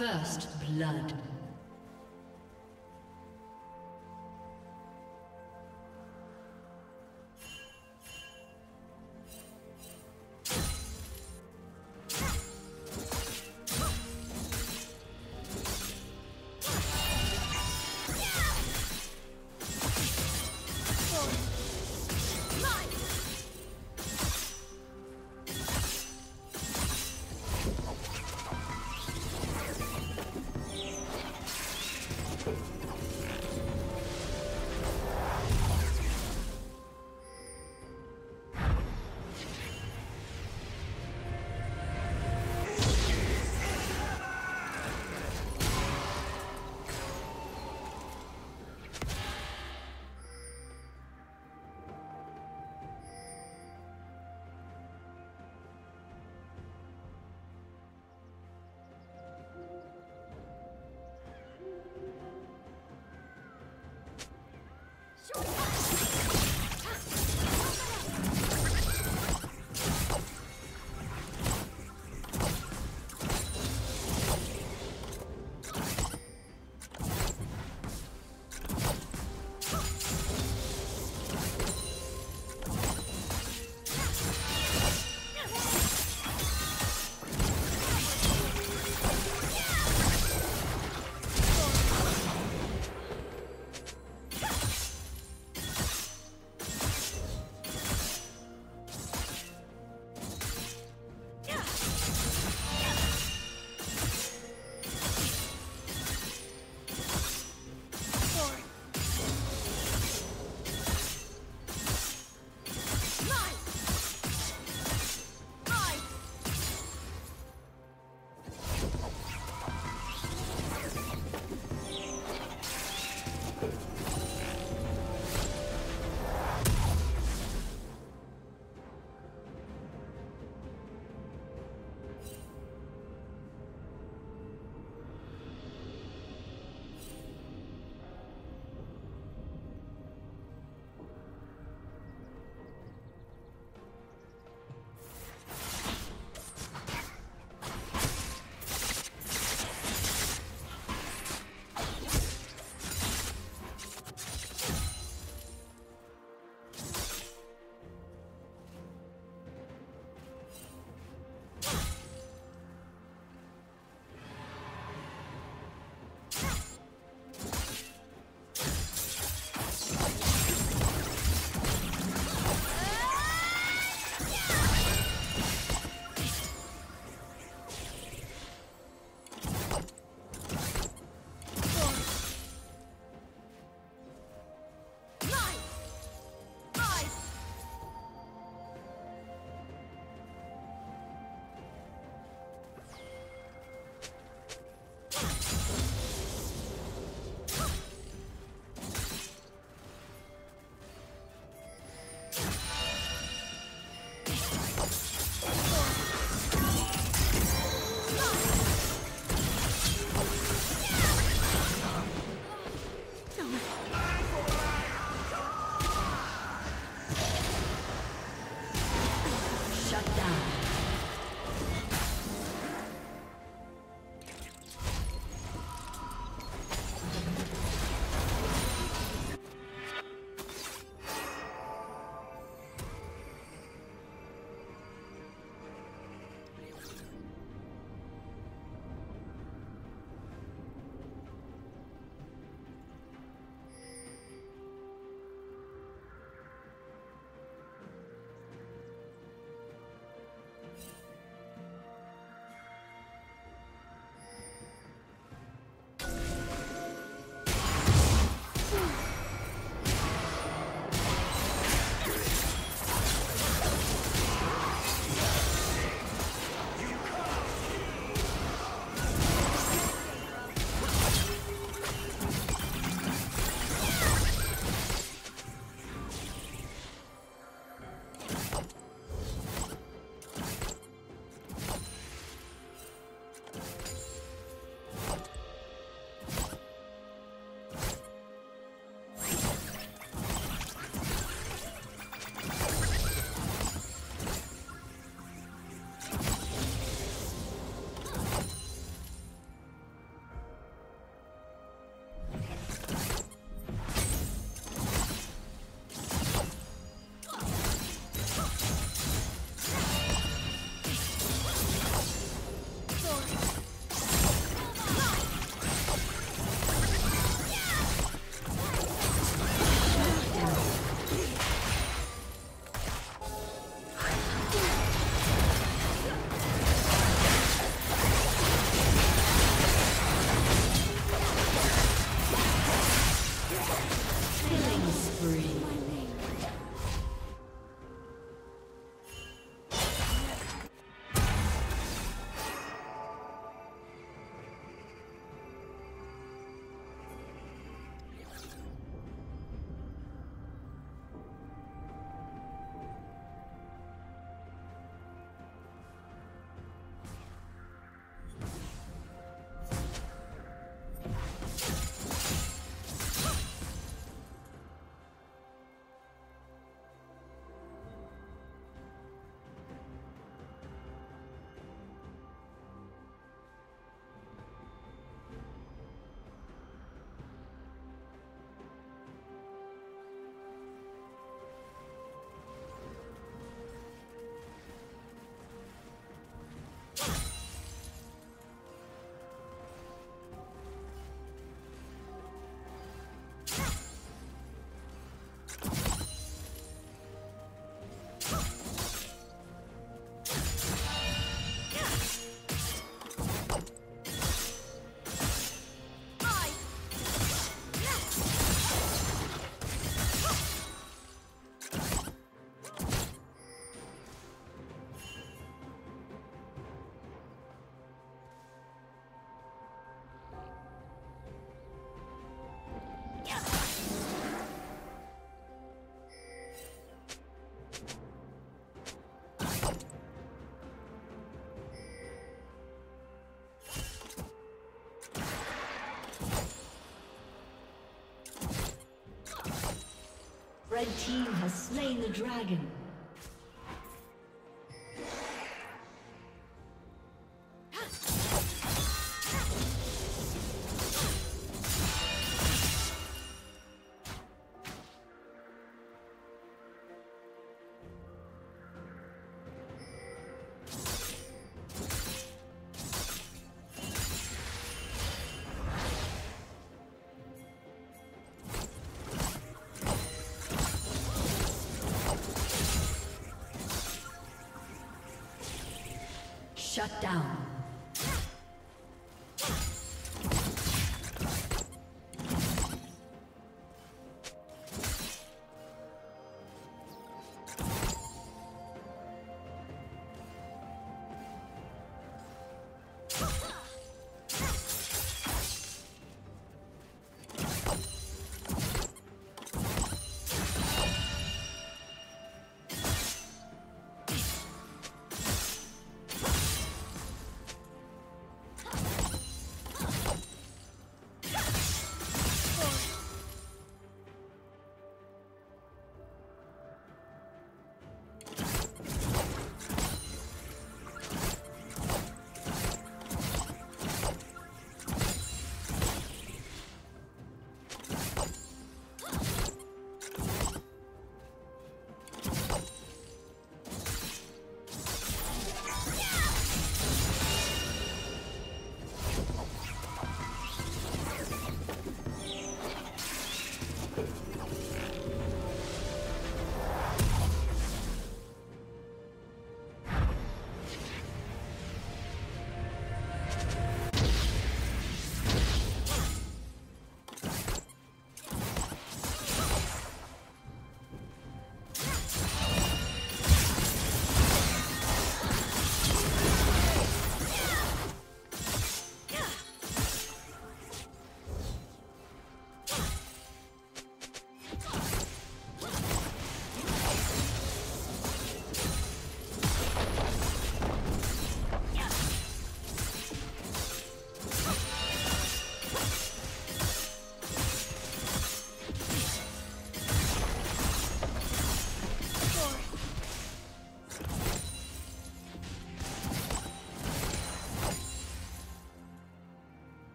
First blood. Shoot! Slain the dragon. Shut down.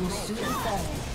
will.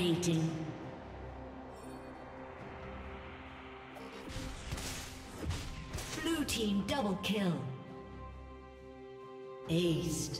Dominating. Blue team double kill. Aced.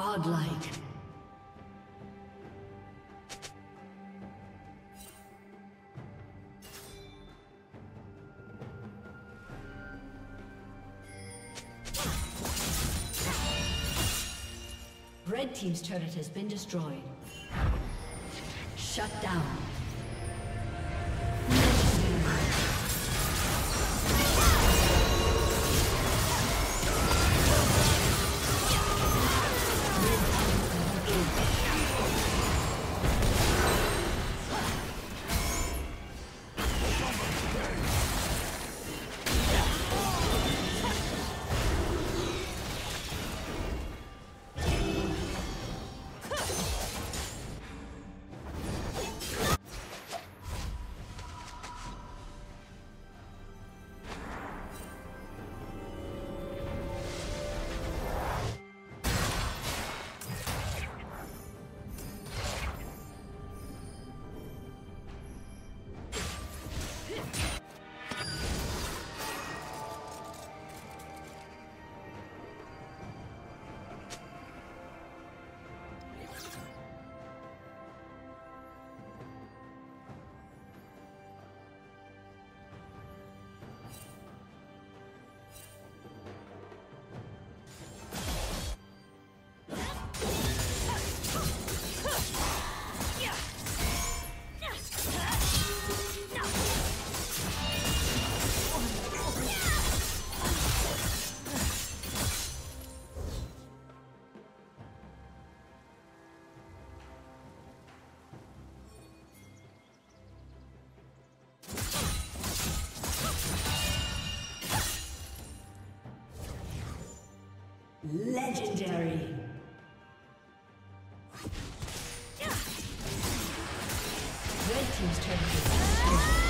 Godlike. Red Team's turret has been destroyed. Shut down. Legendary. Red Team's turret